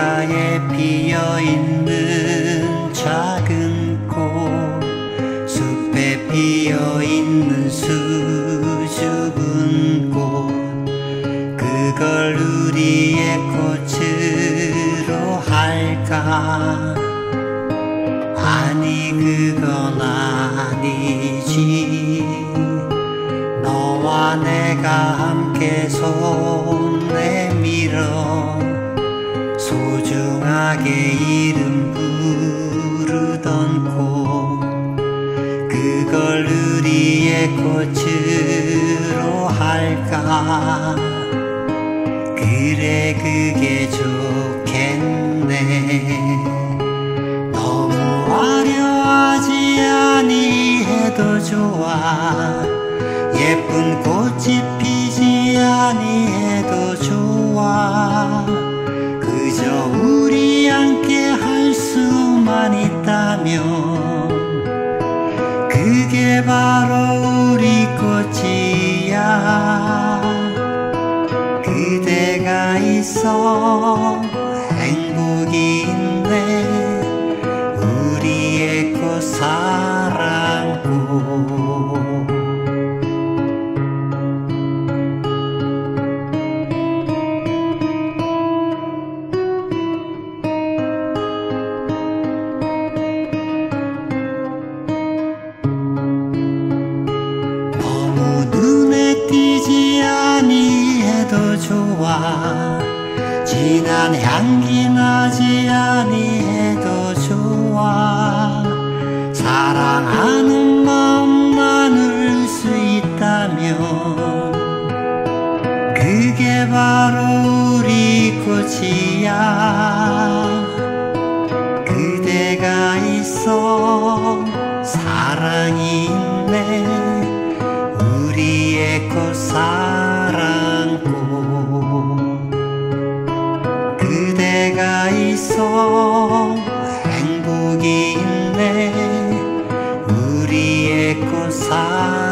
길가에 피어있는 작은 꽃 숲에 피어있는 수줍은 꽃 그걸 우리의 꽃으로 할까? 아니 그건 아니지. 너와 내가 함께 손 내밀어 소중하게 이름 부르던 꽃 그걸 우리의 꽃으로 할까? 그래 그게 좋겠네. 너무 화려하지 아니해도 좋아. 예쁜 꽃이 피지 아니해도 있다면 그게 바로 우리 꽃이야. 그대가 있어 행복인데 우 아니해도 좋아. 진한 향기 나지 아니해도 좋아. 사랑하는 마음 나눌 수 있다면 그게 바로 우리 꽃이야. 그대가 있어 사랑이 있네. 우리의 꽃사 속에서 행복이 있네. 우리의 그 꽃사